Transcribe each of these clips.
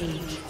rampage.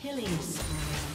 Killing spree.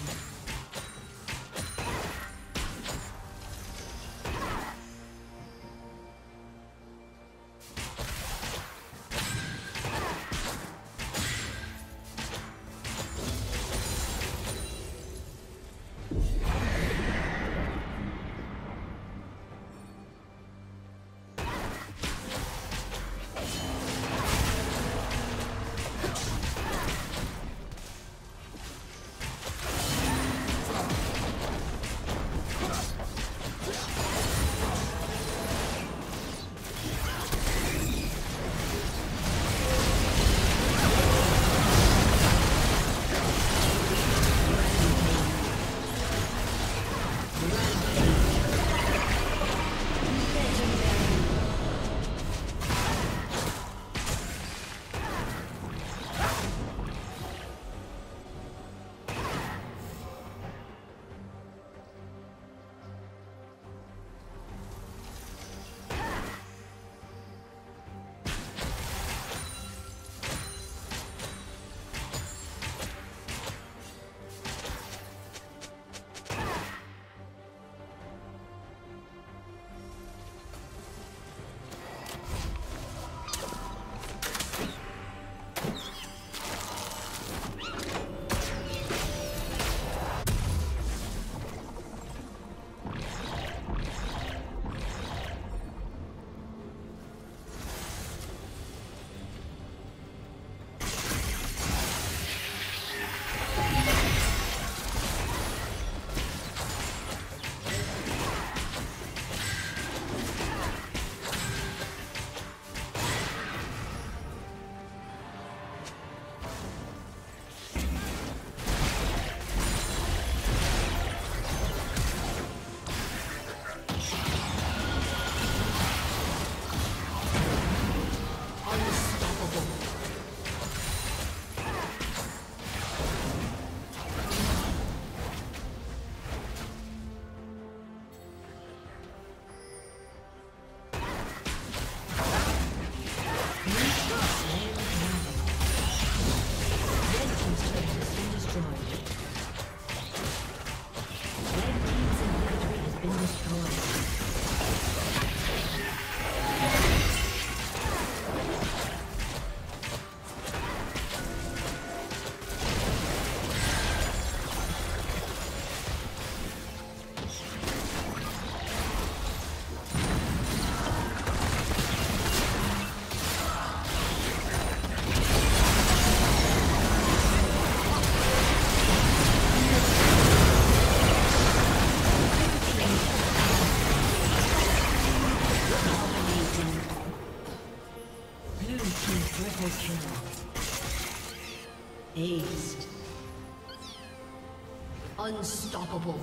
Unstoppable.